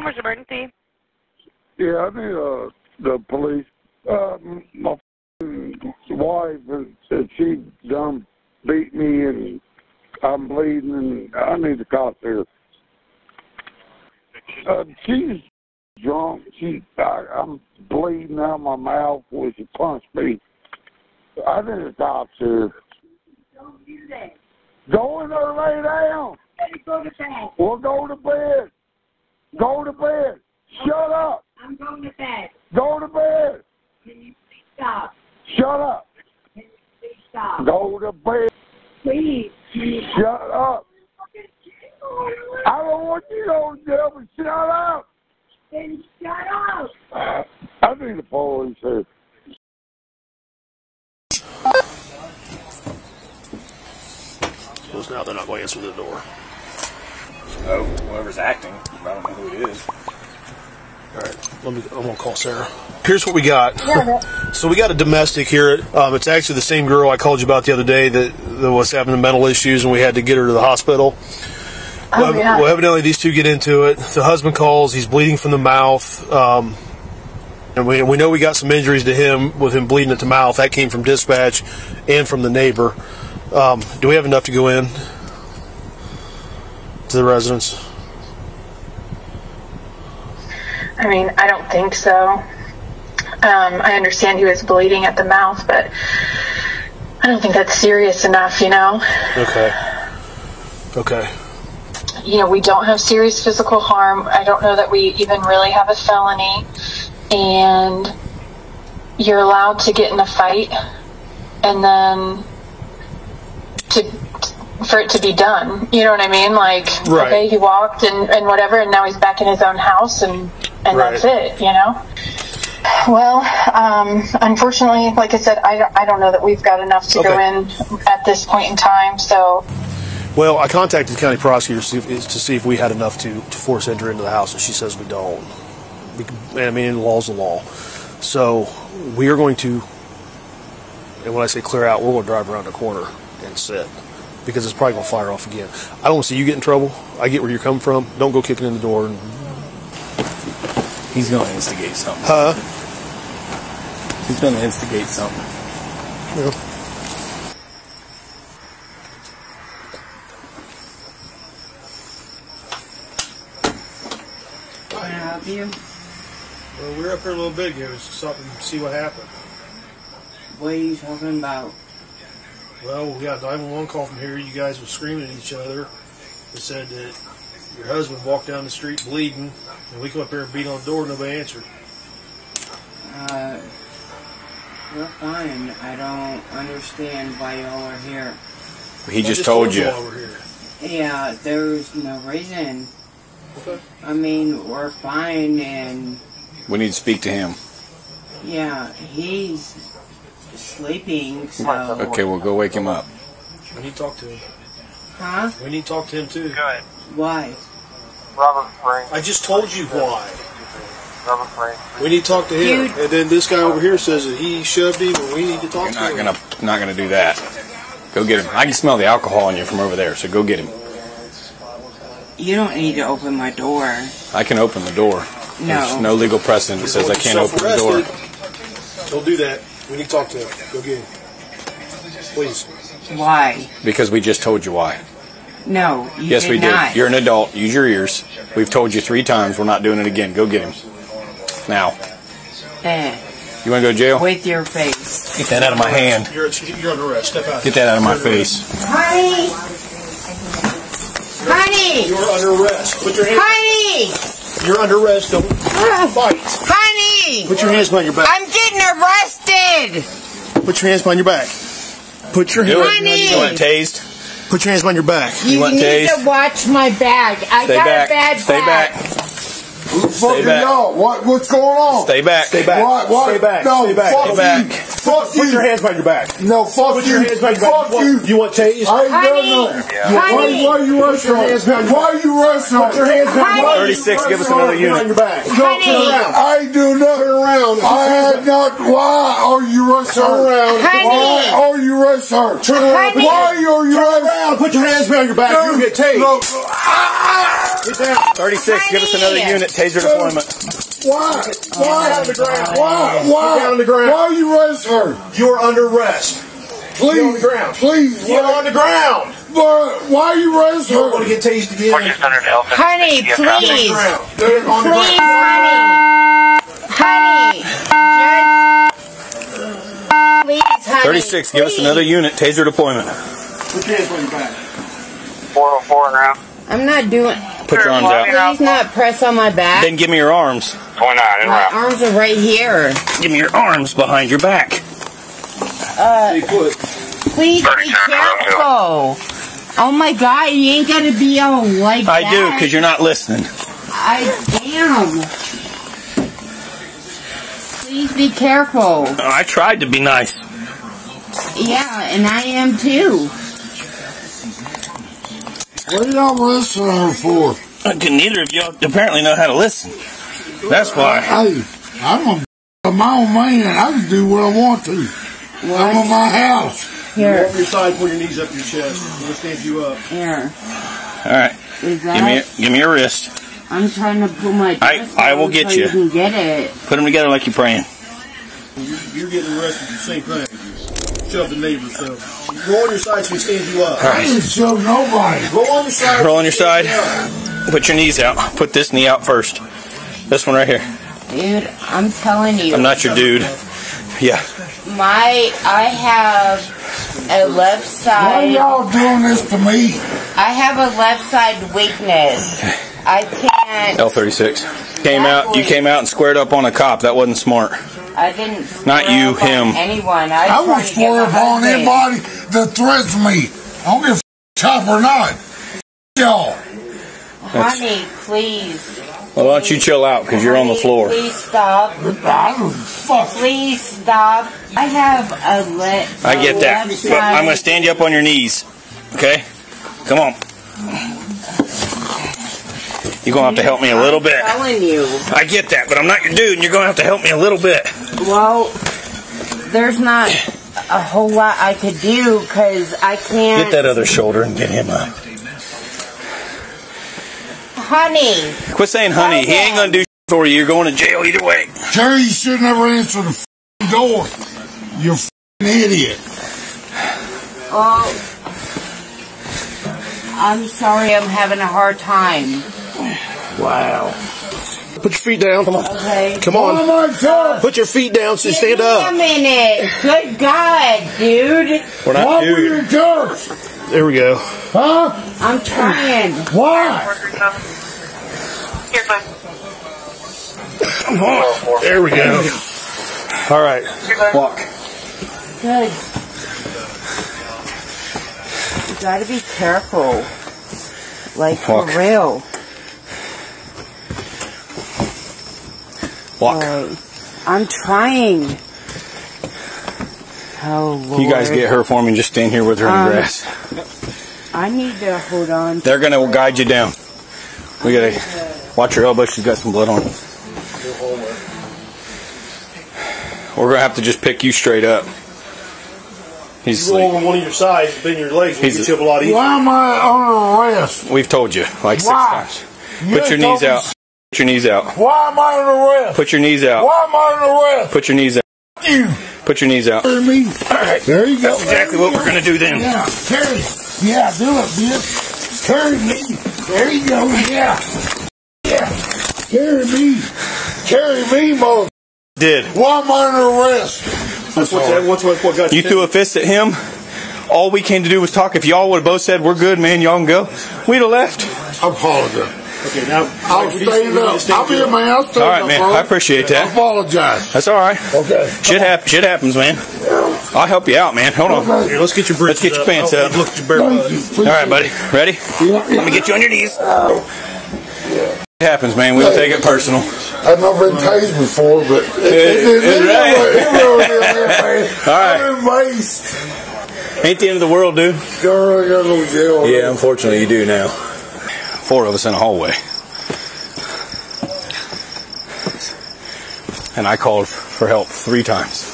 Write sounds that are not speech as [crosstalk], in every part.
Home was emergency. Yeah, I need uh, the police. Uh, my wife said she done beat me and I'm bleeding and I need the cops here. Uh, she's drunk. She, I, I'm bleeding out my mouth where she punched me. I need the cops here. Don't do that. Go in there, lay down. Go to bed. We'll go to bed. Go to bed. Shut up. I'm going to bed. Go to bed. Can you please stop? Shut up. Can you please stop? Go to bed. Please. Shut up. I don't want you to go to jail, but shut up. Then shut up. I need the police here. Suppose now they're not going to answer the door. Oh, whoever's acting. I don't know who it is. All right, let me. I'm gonna call Sarah. Here's what we got. [laughs] so we got a domestic here. Um, it's actually the same girl I called you about the other day that, that was having the mental issues, and we had to get her to the hospital. well, yeah. well, evidently these two get into it. The husband calls. He's bleeding from the mouth. Um, and we, we know we got some injuries to him with him bleeding at the mouth. That came from dispatch and from the neighbor. Um, do we have enough to go in to the residents? I mean, I don't think so. Um, I understand he was bleeding at the mouth, but I don't think that's serious enough, you know? Okay. Okay. You know, we don't have serious physical harm. I don't know that we even really have a felony. And you're allowed to get in a fight and then to for it to be done. You know what I mean? Like, Right. okay, he walked and, and whatever, and now he's back in his own house, and and that's it. You know. Well, um, unfortunately, like I said, I, I don't know that we've got enough to go in at this point in time. So, Well, I contacted the county prosecutor to see if, to see if we had enough to, to force entry into the house, and she says we don't. We, I mean, the law's the law. So we are going to, and when I say clear out, we're going to drive around the corner and sit because it's probably going to fire off again. I don't want to see you get in trouble. I get where you're coming from. Don't go kicking in the door. And, He's going to instigate something. huh? He's going to instigate something. Yeah. I help you? Well, we were up here a little bit ago. Something to see what happened. What are you talking about? Well, we got a 911 call from here. You guys were screaming at each other. They said that your husband walked down the street bleeding, and we come up here and beat on the door. And nobody answered. Uh, we're fine. I don't understand why y'all are here. He I just told you. here. Yeah, there's no reason. Okay. I mean, we're fine, and We need to speak to him. yeah, he's sleeping. So, Okay, we'll go wake him up. We need to talk to him. huh? We need to talk to him too. Why? Robert Frank. I just told you why. Robert Frank. We need to talk to him. You- And then this guy over here says that he shoved him, and we need to talk You're to not him. gonna not gonna do that. Go get him. I can smell the alcohol on you from over there, so go get him. You don't need to open my door. I can open the door. There's No. no legal precedent that says I can't open the door. Self-arrested. Don't do that. We need to talk to him. Go get him. Please. Why? Because we just told you why. No, you yes, did we not. did. You're an adult. Use your ears. We've told you three times. We're not doing it again. Go get him. Now. Eh, You want to go to jail? with your face. Get that out of my hand. You're, you're under arrest. Step out. Get that out of my face. Honey! Honey! You're under arrest. Put your hands. Honey! You're under arrest. Don't fight. Honey! Put your hands behind your back. I'm getting arrested! Put your hands behind your back. Put your Do hands. it. Honey! You want tased? Put your hands behind your back. You, want need tased? to watch my bag. I Stay got back. a bad Stay back. back. Fucking back. y'all. What, what's going on? Stay back. Stay back. What, what? Stay back. No, Stay back. fuck Stay back. you. back. Fuck Put you. your hands behind your back. No, fuck Put you. your hands behind your back. Fuck You you. want- You want tased? I ain't Honey. done nothing. Honey. Why, why you rushing your hands behind her? your Why you rushing her? Put your hands behind your Honey. back. 36, give us another Behind unit. your back. Honey. Turn around. I ain't do nothing. Turn around. I had not. Why are you rushing Turn her? around. Honey. Why are you rushing her? Turn around. Honey. Why are you Turn rushing around. Put your hands behind your back. You get tased. Look, ah, 36, give us another Honey. unit. Taser deployment. Why? Why? down on the ground. Why? Get Why? down on the ground. Why are you arresting her? You are under arrest. Please, Get on the ground. please. Get why- on the ground. Why, why are you arresting You don't want to get tased again. Just under the elephant. Honey, Get on the please. ground. Get on the Please, honey. Honey. Just. Please, honey. 36, give us another unit. Taser deployment. Put your hands on your back. 404 now. I'm not doing. Put your arms out. Please not press on my back. Then give me your arms. 29 and My route. arms are right here. Give me your arms behind your back. Uh, Stay put. please be 37 around two. careful. Oh my God, you ain't gotta be all like I that. do, because you're not listening. I am. Please be careful. I tried to be nice. Yeah, and I am too. What are y'all listening her for? can Neither of y'all apparently know how to listen. That's why. Hey, I'm a, my own man. I can do what I want to. I'm on my house. Here, Over your side, pull your knees up your chest. We'll stand you up. here. All right, Is that? give me give me your wrist. I'm trying to pull my I- I will get so you. you can get it. Put them together like you're praying. You're, you're getting arrested for the same thing. Shove the neighbor, so roll on your side so we stand you up. I didn't show nobody. Roll on your side. Roll on your side. you. Put your knees out. Put this knee out first. This one right here. Dude, I'm telling you. I'm not your dude. Yeah. My, I have a left side. Why side. y'all doing this to me? I have a left side weakness. I can't. L36. Came out. You came out and squared up on a cop. That wasn't smart. I didn't. Not you, up on him. Anyone. I, I was will trying to get swear my upon husband. anybody that threatens me. I don't give a chop or not. Y'all. Honey, please. Well, why don't you chill out because you're on the floor. Please stop. I fuck. Please stop. I have a left. I get that. But I'm going to stand you up on your knees. Okay? Come on. You're going to have to help me a little bit. I'm telling you. I get that, but I'm not your dude, and you're going to have to help me a little bit. Well, there's not a whole lot I could do because I can't. Get that other shoulder and get him up. Honey, Quit saying honey. He ain't going to do shit for you. You're going to jail either way. Jerry, you should never answer the f***ing door. You're f***ing idiot. well, I'm sorry I'm having a hard time. Wow. Put your feet down. Come on. Okay. Come Oh on. my God. Put your feet down so you stand Give me up. a minute. Good God, dude. We're Why not were you dude. in church? There we go. Huh? I'm trying. Why? Here, bud. There we go. All right. Walk. Good. You gotta be careful. Like, for Walk. real. Walk. Alright. I'm trying. Oh, Lord. You guys get her for me and just stand here with her in Um, the grass. I need to hold on. They're going to guide you down. We got to watch your elbow. She's got some blood on. her. We're going to have to just pick you straight up. He's You roll asleep. on one of your sides, bend your legs, we'll He's get you up a lot easier. Why am I under arrest? We've told you like six Why? times. You Put your knees out. Put your knees out. Why am I under arrest? Put your knees out. Why am I under arrest? Put your knees out. You. Put your knees out. Hear me? There you go. Exactly what we're going to do then. Yeah, carry. Yeah, do it, bitch. Carry me. There you go. Yeah. Yeah. Carry me. Carry me, mother. Did. Why am I under arrest? That's what, that, what's what, what got You threw a fist at him. All we came to do was talk. If y'all would have both said, we're good, man, y'all can go, we'd have left. I apologize. Okay, now. I'll stand up. I'll be a man. I'll All right, up, man. bro. I appreciate I that. apologize. That's all right. Okay. Shit, hap- shit happens, man. I'll help you out, man. Hold on. Here, let's get your Let's get your pants up. Look at your bare Thank butt. you. All right, buddy. Ready? Yeah, Let me get you on your knees. It happens, man. We don't take it personal. I've not been tased before, but it, it, it, it, right. it really did that, man. [laughs] All right. I'm amazed. Ain't the end of the world, dude. Girl, I got no jail. Yeah, unfortunately, you do now. Four of us in a hallway. And I called for help three times.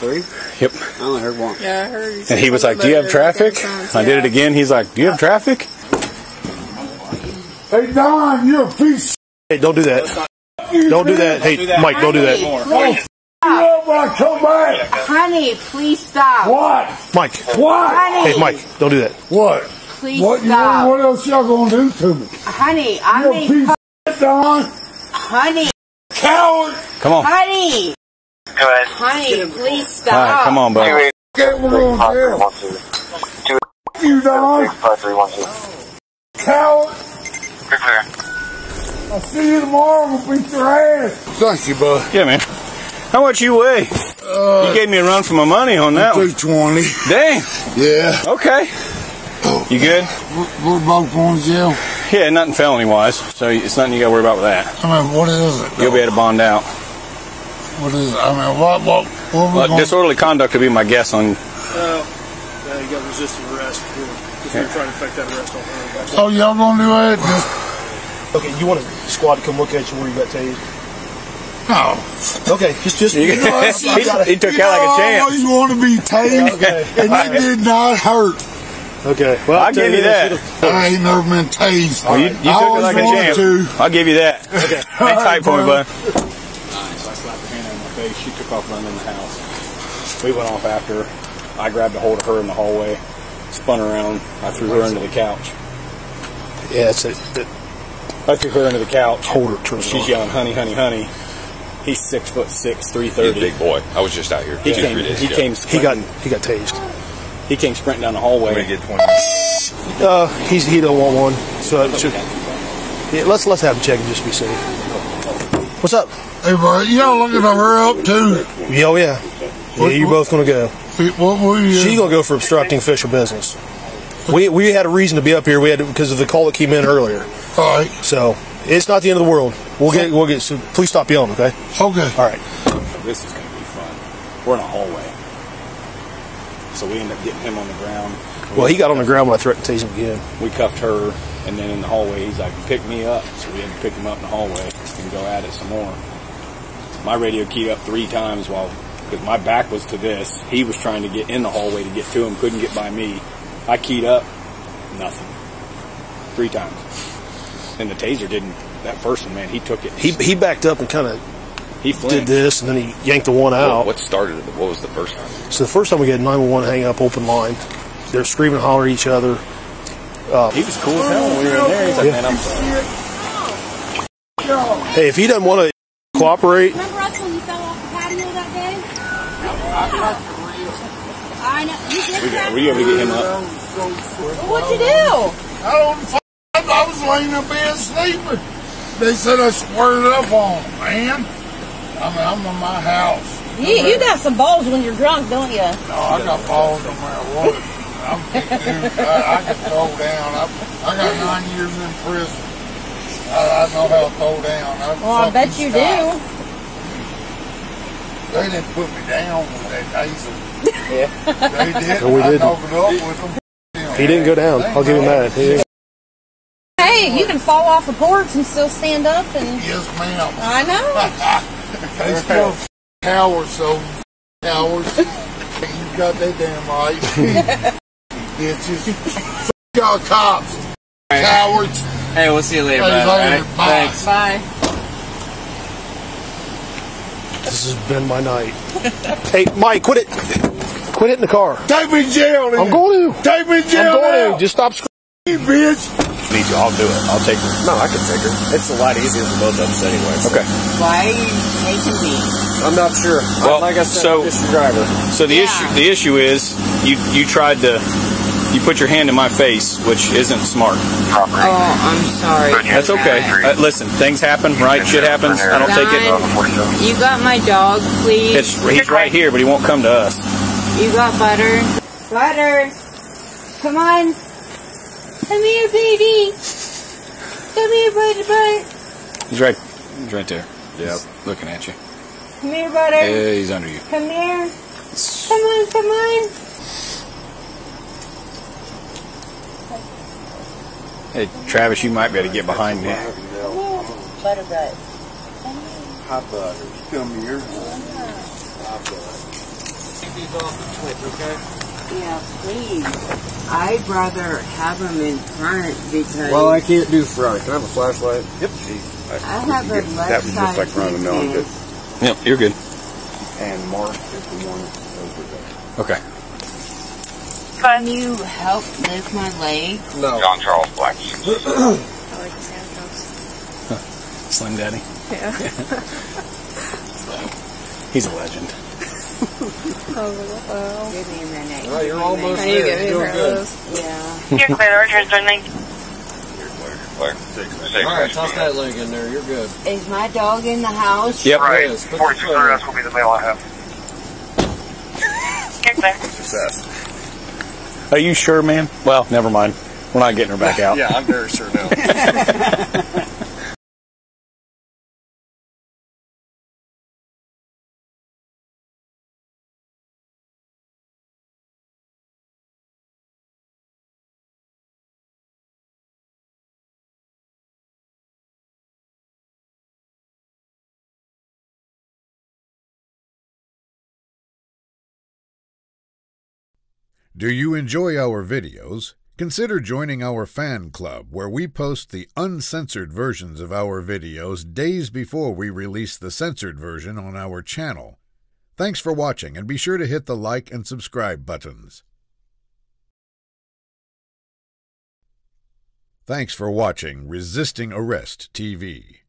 Three? Yep. I only heard one. Yeah, I heard. And he was like, Do you have about it. traffic? I did it again. He's like, Do you have traffic? Hey, Don, you're a piece Hey, don't do that. Don't do that. Hey, Mike, don't do that. I'll f- you up when I come back. Honey, please stop. What? Mike. What? Honey. Hey, Mike, don't do that. What? Please What, you, stop. what else y'all gonna do to me? Honey, I You're a made piece co- of shit, Don. honey, Coward. Come on. honey, Go ahead. honey, please stop. All right, come on, bud. Get we're going to jail. One, two. Two, You, Don. five, three, one, two. Coward. Clear, clear. I'll see you tomorrow. We'll beat your ass. Thank you, bud. Yeah, man. How much you weigh? Uh, you gave me a run for my money on that one. 320. Dang. Yeah. Okay. You good? We're, we're both going to jail. Yeah, nothing felony wise, so it's nothing you got to worry about with that. I mean, what is it? You'll be able to bond out. What is it? I mean, what, what, what we Uh, going disorderly conduct would be my guess on. Well, uh, you got resisted arrest because we were trying to effect that arrest on her. So y'all gonna do that? Just, Okay, you want a squad to come look at you where you got tased? no. Okay, just just. You know, [laughs] that's- he, he took out like a know, I champ. always want to be tased, Okay. and it did not hurt. Okay, well I'll give you that. I ain't never been tased. Well, oh, you, you I took it always like a wanted champ. to. I'll give you that. [laughs] Okay. Hang tight for me, bud. bud. So I slapped her hand on my face. She took off running in the house. We went off after her. I grabbed a hold of her in the hallway, spun around. I threw her into the couch. Yeah, that's it. That I threw her into the couch. hold her. turn She's on. yelling, "Honey, honey, honey!" He's six foot six, three thirty. He's a big boy. I was just out here. He two, came. He ago. came. He got sprinting- he got tased. He came sprinting down the I'm hallway. gonna get twenty. Uh, he's he don't want one, so it should, yeah, let's let's have him check and just be safe. What's up? Hey, bro, y'all looking to her up too? Yeah, oh yeah. Yeah, you're both gonna go. What were you? She's gonna go for obstructing official business. We we had a reason to be up here. We had to, because of the call that came in earlier. All right. So it's not the end of the world. We'll get we'll get. So please stop yelling, okay? Okay. All right. This is going to be fun. We're in a hallway. So we ended up getting him on the ground. Well, he got on the ground when I threatened to tase him again. We cuffed her, and then in the hallway, he's like, pick me up. So we had to pick him up in the hallway and go at it some more. My radio keyed up three times while, because my back was to this. He was trying to get in the hallway to get to him, couldn't get by me. I keyed up, nothing. Three times. And the taser didn't, that first one, man, he took it. He he backed up and kind of he did this, and then he yanked the one out. What, what started it? What was the first time? So the first time we get 911 hang up, open line. They're screaming, and hollering at each other. Uh, He was cool as hell when we were in there. He's like, Yeah. man, I'm sorry. hey, if he doesn't want to cooperate, Remember us when you fell off the patio that day? I know. You did We got, were you able to get him up? What'd you do? I don't. f- I was laying in bed sleeping. They said I squared up on 'em, man. I mean, I'm in my house. You, you got some balls when you're drunk, don't you? No, I got balls no matter what. I'm, I, I can throw down. I, I got nine years in prison. I, I know how to throw down. I Well, I bet you do. They didn't put me down with that taser. Yeah. [laughs] They did. No, we I didn't. knocked it up with them. he didn't go down. I'll give him that. He Hey, you can fall off a porch and still stand up and. Yes, ma'am. I know. [laughs] They still cowards, so cowards. you got that damn right. [laughs] Bitches. Y'all cops. Cowards. Hey, we'll see you later, Hey, bud. later. Alright? Bye. Thanks. Bye. This has been my night. hey, Mike, quit it. Quit it in the car. Take me to jail. I'm eh? going to. Take me to jail. I'm going now. to. Just stop screaming. You bitch. Need to. I'll do it. I'll take her. No, I can take her. It's a lot easier for both of us anyway. so. Okay. Why are you making me? I'm not sure. Well, like I said, so- I'm just your driver. So the Yeah. issue the issue is you you tried to you put your hand in my face, which isn't smart. Oh, I'm sorry. That's okay. Uh, listen, things happen, right? Shit happens. I don't take it. You got my dog, please. It's he's right here, but he won't come to us. You got butter. Butter. Come on. Come here, baby. Come here, butter, butter. He's right. He's right there. Yeah, looking at you. Come here, butter. Yeah, he's under you. Come here. Come on, come on. Hey, Travis, you might be able to get behind me. Butter, butter. Hot butter. Come here. Hot butter. Take these off the switch, okay? Yeah, please. I'd rather have them in front because Well, I can't do front. Can I have a flashlight? Yep. I have a left That was just like running a million. weakness. Yep, you're good. And Mark is the one over there. Okay. Can you help lift my leg? No. John Charles Black. [clears throat] Slim Daddy. Yeah. [laughs] He's a legend. Oh. Give me a minute. Oh, you're almost Can there. You're one good. Yeah. You're clear, returning. Clear. Alright, toss that leg in there. You're good. Is my dog in the house? Yep. Right. Yes, put the 46 foot in. arrest will be the mail I have. Get there. Success. Are you sure, man? Well, never mind. We're not getting her back out. Yeah, I'm very sure now. [laughs] Do you enjoy our videos? Consider joining our fan club where we post the uncensored versions of our videos days before we release the censored version on our channel. Thanks for watching and be sure to hit the like and subscribe buttons. Thanks for watching Resisting Arrest TV.